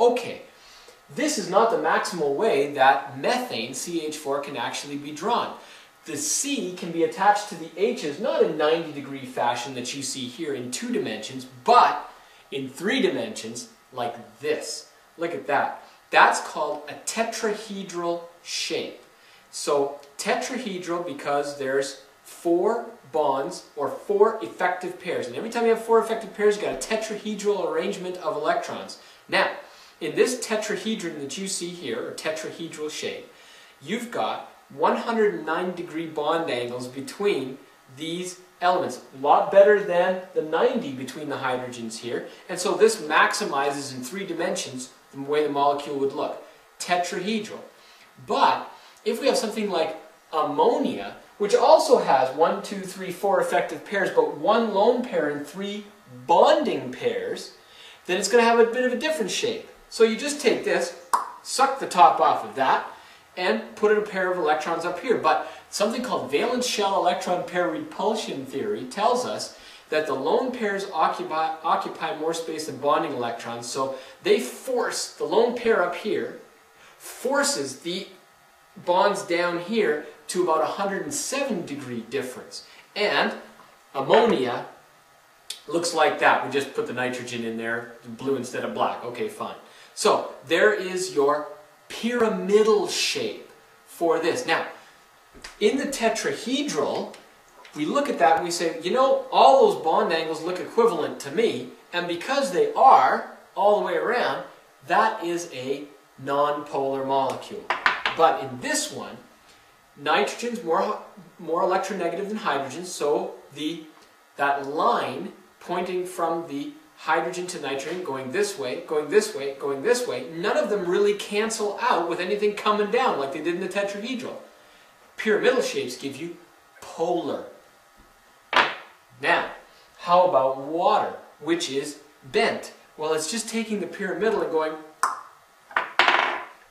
Okay, this is not the maximal way that methane, CH4, can actually be drawn. The C can be attached to the H's, not in 90 degree fashion that you see here in two dimensions, but in three dimensions like this. Look at that. That's called a tetrahedral shape. So tetrahedral because there's four bonds or four effective pairs. And every time you have four effective pairs, you've got a tetrahedral arrangement of electrons. Now, in this tetrahedron that you see here, a tetrahedral shape, you've got 109 degree bond angles between these elements. A lot better than the 90 between the hydrogens here. And so this maximizes in three dimensions the way the molecule would look. Tetrahedral. But if we have something like ammonia, which also has one, two, three, four effective pairs, but one lone pair and three bonding pairs, then it's going to have a bit of a different shape. So you just take this, suck the top off of that, and put in a pair of electrons up here. But something called valence shell electron pair repulsion theory tells us that the lone pairs occupy, occupy more space than bonding electrons, so they force the lone pair up here, forces the bonds down here to about 107 degree difference. And ammonia looks like that. We just put the nitrogen in there, blue instead of black. Okay, fine. So there is your pyramidal shape for this. Now, in the tetrahedral, we look at that and we say, you know, all those bond angles look equivalent to me, and because they are, all the way around, that is a nonpolar molecule. But in this one, nitrogen's more, more electronegative than hydrogen, so the, that line pointing from the hydrogen to nitrogen, going this way, going this way, going this way, none of them really cancel out with anything coming down like they did in the tetrahedral. Pyramidal shapes give you polar. Now, how about water, which is bent? Well, it's just taking the pyramidal and going,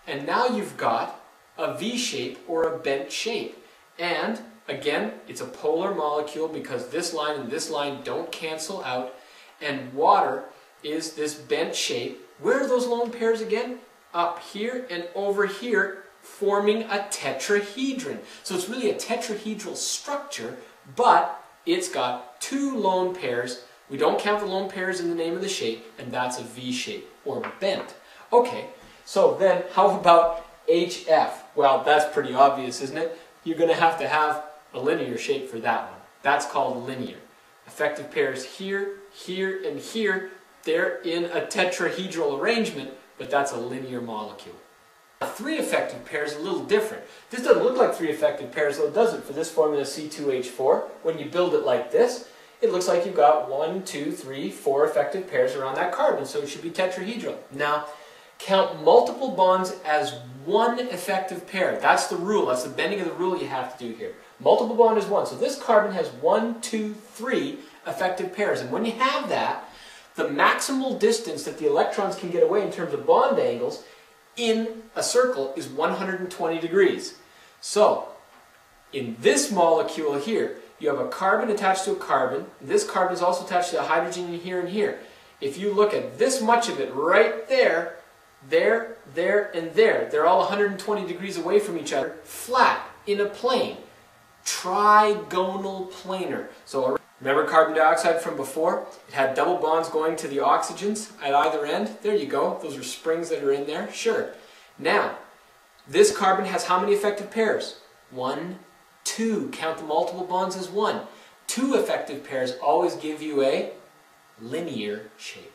and now you've got a V shape or a bent shape. And again, it's a polar molecule because this line and this line don't cancel out and water is this bent shape. Where are those lone pairs again? Up here and over here, forming a tetrahedron. So it's really a tetrahedral structure, but it's got two lone pairs. We don't count the lone pairs in the name of the shape, and that's a V shape, or bent. Okay, so then how about HF? Well, that's pretty obvious, isn't it? You're going to have to have a linear shape for that one. That's called linear. Effective pairs here, here, and here, they're in a tetrahedral arrangement, but that's a linear molecule. Three effective pairs a little different. This doesn't look like three effective pairs, though it doesn't for this formula C2H4. When you build it like this, it looks like you've got one, two, three, four effective pairs around that carbon, so it should be tetrahedral. Now, count multiple bonds as one effective pair. That's the rule. That's the bending of the rule you have to do here. Multiple bond is one. So this carbon has one, two, three effective pairs. And when you have that, the maximal distance that the electrons can get away in terms of bond angles in a circle is 120 degrees. So, in this molecule here, you have a carbon attached to a carbon. This carbon is also attached to a hydrogen here and here. If you look at this much of it right there, there, there, and there, they're all 120 degrees away from each other, flat, in a plane. Trigonal planar. So remember carbon dioxide from before? It had double bonds going to the oxygens at either end. There you go. Those are springs that are in there. Sure. Now, this carbon has how many effective pairs? One, two. Count the multiple bonds as one. Two effective pairs always give you a linear shape.